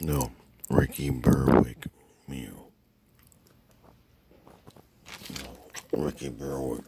No, Ricky Berwick Mew. No, Ricky Berwick